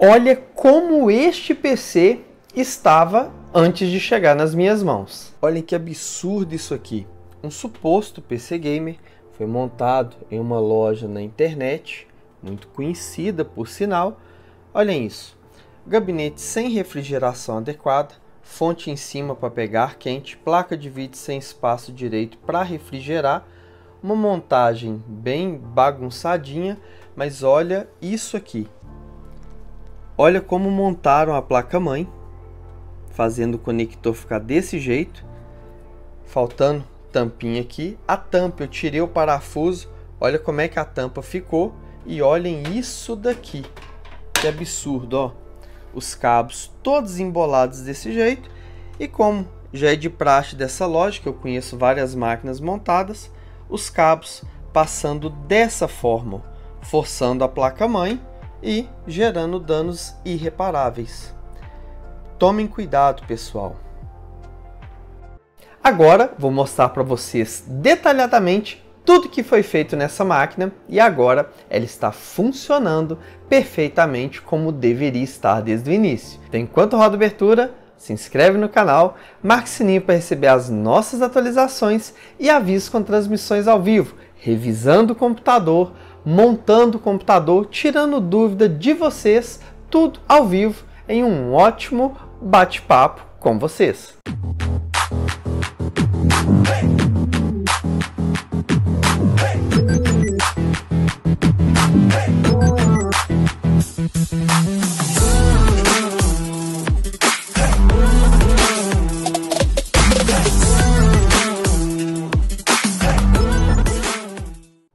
Olha como este PC estava antes de chegar nas minhas mãos. Olhem que absurdo isso aqui. Um suposto PC gamer foi montado em uma loja na internet, muito conhecida por sinal. Olhem isso. Gabinete sem refrigeração adequada, fonte em cima para pegar quente, placa de vídeo sem espaço direito para refrigerar, uma montagem bem bagunçadinha, mas olha isso aqui. Olha como montaram a placa-mãe, fazendo o conector ficar desse jeito, faltando tampinha aqui. A tampa eu tirei o parafuso, olha como é que a tampa ficou e olhem isso daqui. Que absurdo, ó. Os cabos todos embolados desse jeito e como já é de praxe dessa loja, que eu conheço várias máquinas montadas, os cabos passando dessa forma, forçando a placa-mãe e gerando danos irreparáveis. Tomem cuidado, pessoal. Agora vou mostrar para vocês detalhadamente tudo que foi feito nessa máquina e agora ela está funcionando perfeitamente como deveria estar desde o início. Então, enquanto roda abertura, se inscreve no canal, marque o sininho para receber as nossas atualizações e avisos com transmissões ao vivo, revisando o computador, montando o computador, tirando dúvida de vocês, tudo ao vivo em um ótimo bate-papo com vocês.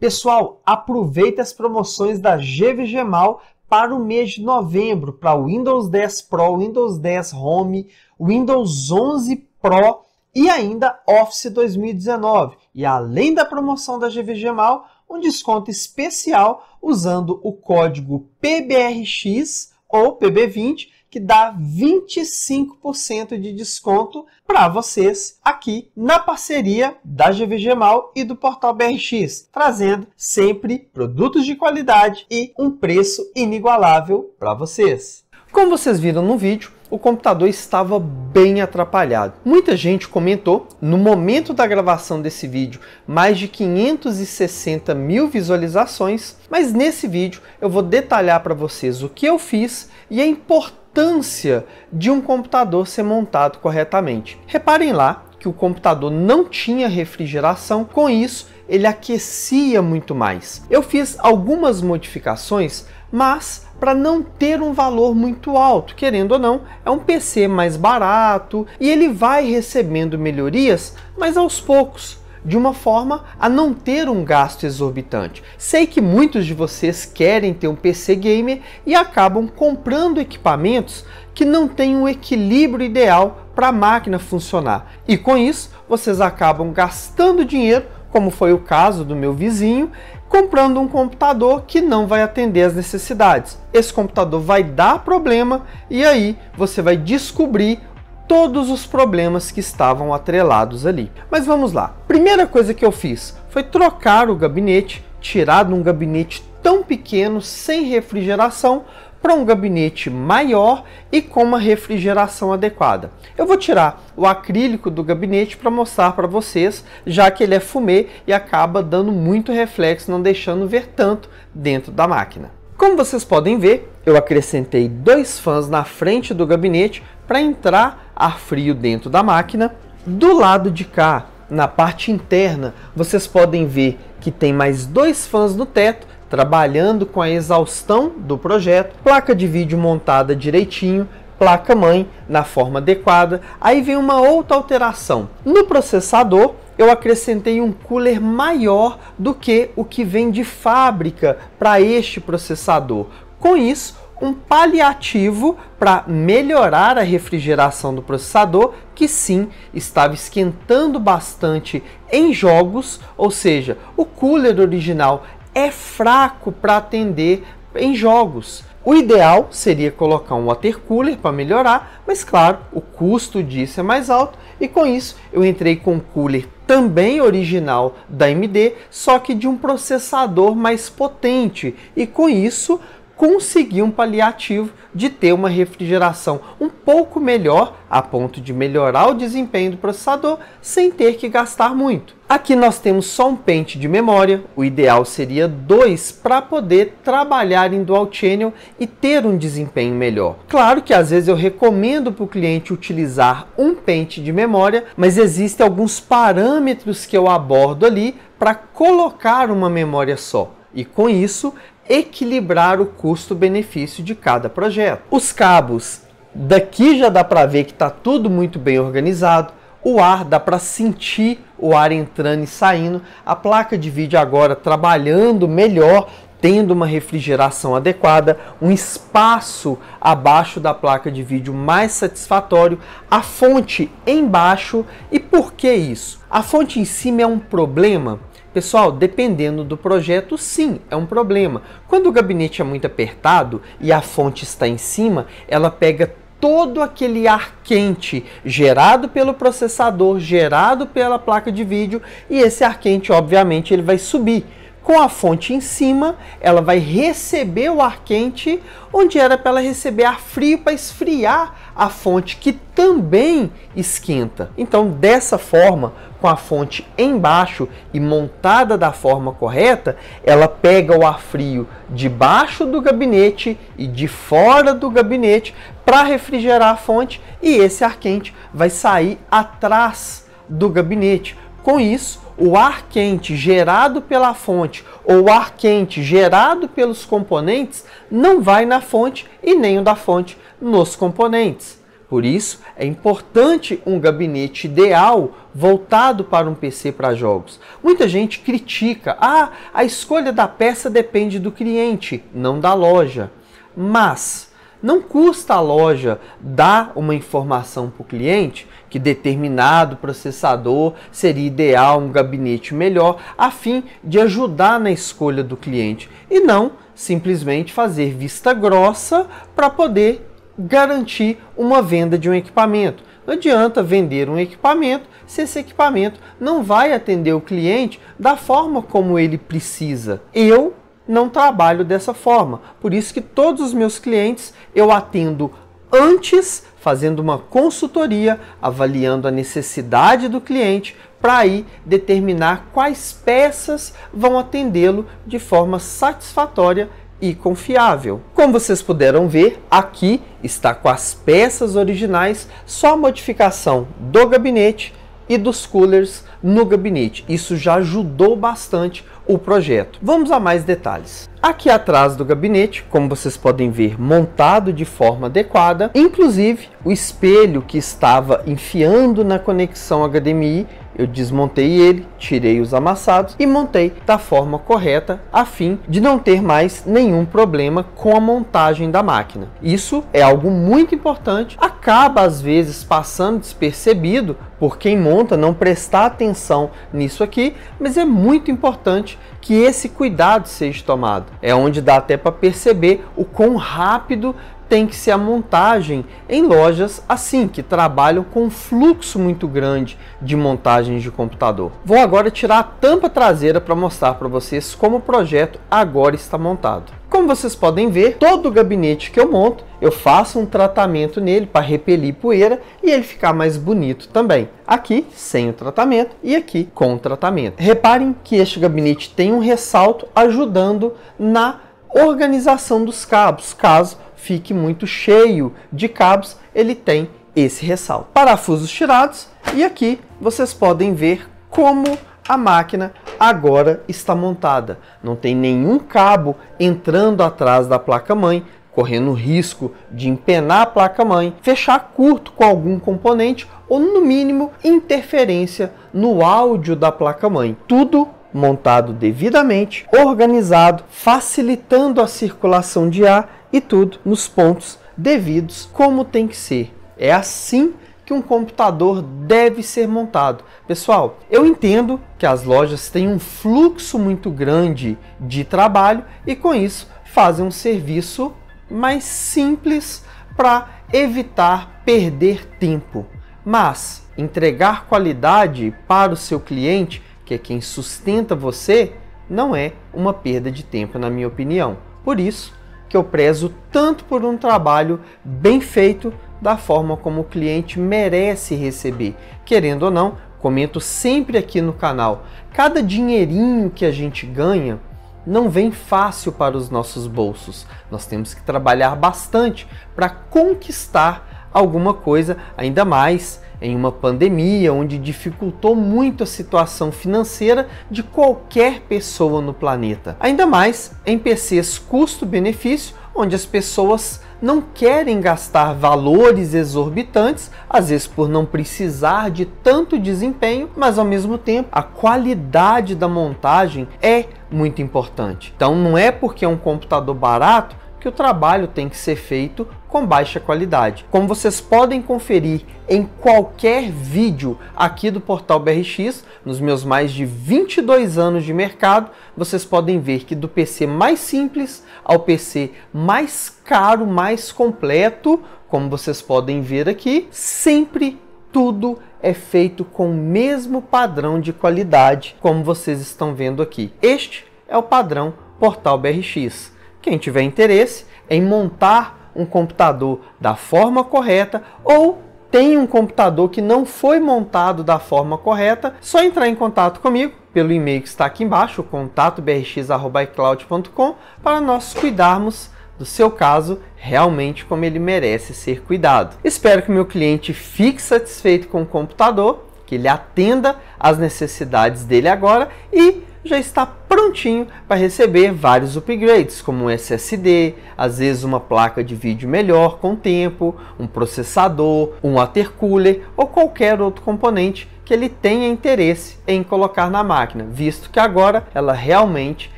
Pessoal, aproveite as promoções da GVG Mal para o mês de novembro, para Windows 10 Pro, Windows 10 Home, Windows 11 Pro e ainda Office 2019. E além da promoção da GVG Mal, um desconto especial usando o código PBRX ou PB20 que dá 25% de desconto para vocês aqui na parceria da GVG Mal e do Portal BRX, trazendo sempre produtos de qualidade e um preço inigualável para vocês. Como vocês viram no vídeo, o computador estava bem atrapalhado. Muita gente comentou, no momento da gravação desse vídeo, mais de 560 mil visualizações, mas nesse vídeo eu vou detalhar para vocês o que eu fiz e a importância importância de um computador ser montado corretamente. Reparem lá que o computador não tinha refrigeração, com isso ele aquecia muito mais. Eu fiz algumas modificações, mas para não ter um valor muito alto, querendo ou não, é um PC mais barato e ele vai recebendo melhorias, mas aos poucos de uma forma a não ter um gasto exorbitante. Sei que muitos de vocês querem ter um PC gamer e acabam comprando equipamentos que não têm um equilíbrio ideal para a máquina funcionar. E com isso, vocês acabam gastando dinheiro, como foi o caso do meu vizinho, comprando um computador que não vai atender às necessidades. Esse computador vai dar problema e aí você vai descobrir todos os problemas que estavam atrelados ali. Mas vamos lá. Primeira coisa que eu fiz foi trocar o gabinete, tirar de um gabinete tão pequeno, sem refrigeração, para um gabinete maior e com uma refrigeração adequada. Eu vou tirar o acrílico do gabinete para mostrar para vocês, já que ele é fumê e acaba dando muito reflexo, não deixando ver tanto dentro da máquina. Como vocês podem ver, eu acrescentei dois fãs na frente do gabinete para entrar ar frio dentro da máquina. Do lado de cá, na parte interna, vocês podem ver que tem mais dois fãs no teto trabalhando com a exaustão do projeto, placa de vídeo montada direitinho, placa mãe na forma adequada. Aí vem uma outra alteração. No processador, eu acrescentei um cooler maior do que o que vem de fábrica para este processador. Com isso, um paliativo para melhorar a refrigeração do processador, que sim estava esquentando bastante em jogos, ou seja, o cooler original é fraco para atender em jogos. O ideal seria colocar um water cooler para melhorar, mas claro, o custo disso é mais alto e com isso eu entrei com um cooler também original da AMD, só que de um processador mais potente e com isso conseguir um paliativo de ter uma refrigeração um pouco melhor, a ponto de melhorar o desempenho do processador sem ter que gastar muito. Aqui nós temos só um pente de memória, o ideal seria dois para poder trabalhar em dual channel e ter um desempenho melhor. Claro que às vezes eu recomendo para o cliente utilizar um pente de memória, mas existem alguns parâmetros que eu abordo ali para colocar uma memória só. E com isso equilibrar o custo-benefício de cada projeto. Os cabos, daqui já dá para ver que está tudo muito bem organizado. O ar dá para sentir o ar entrando e saindo. A placa de vídeo agora trabalhando melhor, tendo uma refrigeração adequada, um espaço abaixo da placa de vídeo mais satisfatório, a fonte embaixo. E por que isso? A fonte em cima é um problema Pessoal, dependendo do projeto, sim, é um problema. Quando o gabinete é muito apertado e a fonte está em cima, ela pega todo aquele ar quente gerado pelo processador, gerado pela placa de vídeo, e esse ar quente, obviamente, ele vai subir. Com a fonte em cima, ela vai receber o ar quente, onde era para ela receber ar frio para esfriar a fonte, que também esquenta. Então, dessa forma, com a fonte embaixo e montada da forma correta, ela pega o ar frio debaixo do gabinete e de fora do gabinete para refrigerar a fonte, e esse ar quente vai sair atrás do gabinete. Com isso, o ar quente gerado pela fonte ou o ar quente gerado pelos componentes não vai na fonte e nem o da fonte nos componentes. Por isso, é importante um gabinete ideal voltado para um PC para jogos. Muita gente critica: "Ah, a escolha da peça depende do cliente, não da loja". Mas não custa a loja dar uma informação para o cliente que determinado processador seria ideal, um gabinete melhor, a fim de ajudar na escolha do cliente e não simplesmente fazer vista grossa para poder garantir uma venda de um equipamento. Não adianta vender um equipamento se esse equipamento não vai atender o cliente da forma como ele precisa. Eu não trabalho dessa forma. Por isso que todos os meus clientes eu atendo antes, fazendo uma consultoria, avaliando a necessidade do cliente, para aí determinar quais peças vão atendê-lo de forma satisfatória e confiável. Como vocês puderam ver, aqui está com as peças originais, só modificação do gabinete e dos coolers no gabinete. Isso já ajudou bastante o projeto. Vamos a mais detalhes. Aqui atrás do gabinete, como vocês podem ver, montado de forma adequada, inclusive o espelho que estava enfiando na conexão HDMI eu desmontei ele, tirei os amassados e montei da forma correta a fim de não ter mais nenhum problema com a montagem da máquina. Isso é algo muito importante, acaba às vezes passando despercebido por quem monta não prestar atenção nisso aqui, mas é muito importante que esse cuidado seja tomado. É onde dá até para perceber o quão rápido tem que ser a montagem em lojas assim, que trabalham com fluxo muito grande de montagens de computador. Vou agora tirar a tampa traseira para mostrar para vocês como o projeto agora está montado. Como vocês podem ver, todo o gabinete que eu monto, eu faço um tratamento nele para repelir poeira e ele ficar mais bonito também. Aqui sem o tratamento e aqui com o tratamento. Reparem que este gabinete tem um ressalto ajudando na organização dos cabos, caso fique muito cheio de cabos, ele tem esse ressalto. Parafusos tirados e aqui vocês podem ver como a máquina agora está montada. Não tem nenhum cabo entrando atrás da placa-mãe, correndo risco de empenar a placa-mãe, fechar curto com algum componente ou, no mínimo, interferência no áudio da placa-mãe. Tudo montado devidamente, organizado, facilitando a circulação de ar e tudo nos pontos devidos, como tem que ser. É assim que um computador deve ser montado. Pessoal, eu entendo que as lojas têm um fluxo muito grande de trabalho e com isso fazem um serviço mais simples para evitar perder tempo. Mas entregar qualidade para o seu cliente, que é quem sustenta você, não é uma perda de tempo, na minha opinião. Por isso, que eu prezo tanto por um trabalho bem feito da forma como o cliente merece receber. Querendo ou não, comento sempre aqui no canal, cada dinheirinho que a gente ganha não vem fácil para os nossos bolsos. Nós temos que trabalhar bastante para conquistar alguma coisa, ainda mais em uma pandemia onde dificultou muito a situação financeira de qualquer pessoa no planeta. Ainda mais em PCs custo-benefício, onde as pessoas não querem gastar valores exorbitantes, às vezes por não precisar de tanto desempenho, mas ao mesmo tempo a qualidade da montagem é muito importante. Então não é porque é um computador barato que o trabalho tem que ser feito com baixa qualidade. Como vocês podem conferir em qualquer vídeo aqui do portal BRX, nos meus mais de 22 anos de mercado, vocês podem ver que do PC mais simples ao PC mais caro, mais completo, como vocês podem ver aqui, sempre tudo é feito com o mesmo padrão de qualidade, como vocês estão vendo aqui. Este é o padrão Portal BRX. Quem tiver interesse em montar um computador da forma correta ou tem um computador que não foi montado da forma correta, só entrar em contato comigo pelo e-mail que está aqui embaixo, contatobrx.icloud.com, para nós cuidarmos do seu caso realmente como ele merece ser cuidado. Espero que meu cliente fique satisfeito com o computador, que ele atenda às necessidades dele agora e já está prontinho para receber vários upgrades, como um SSD, às vezes uma placa de vídeo melhor com o tempo, um processador, um water cooler ou qualquer outro componente que ele tenha interesse em colocar na máquina, visto que agora ela realmente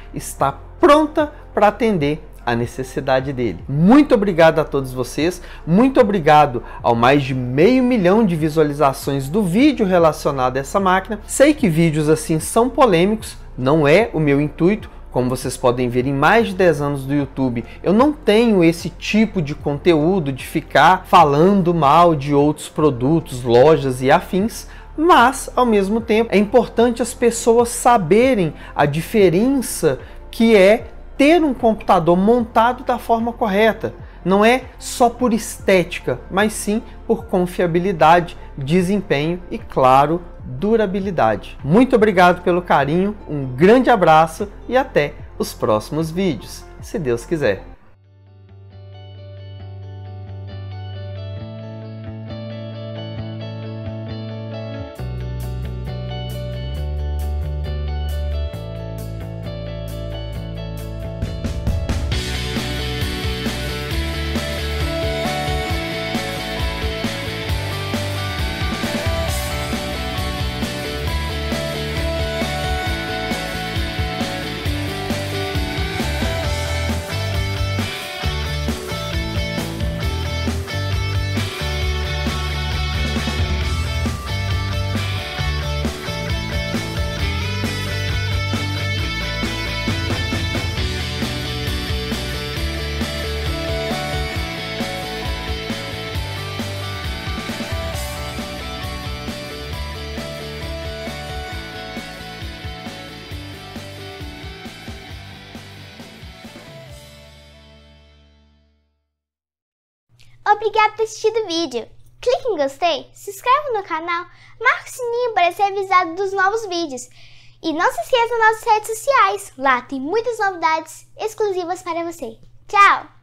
está pronta para atender a necessidade dele. Muito obrigado a todos vocês, muito obrigado ao mais de meio milhão de visualizações do vídeo relacionado a essa máquina. Sei que vídeos assim são polêmicos, não é o meu intuito, como vocês podem ver em mais de 10 anos do YouTube, eu não tenho esse tipo de conteúdo de ficar falando mal de outros produtos, lojas e afins, mas ao mesmo tempo é importante as pessoas saberem a diferença que é ter um computador montado da forma correta. Não é só por estética, mas sim por confiabilidade, desempenho e, claro, durabilidade. Muito obrigado pelo carinho, um grande abraço e até os próximos vídeos, se Deus quiser. Obrigado por ter assistido o vídeo. Clique em gostei, se inscreva no canal, marque o sininho para ser avisado dos novos vídeos. E não se esqueça das nossas redes sociais, lá tem muitas novidades exclusivas para você. Tchau!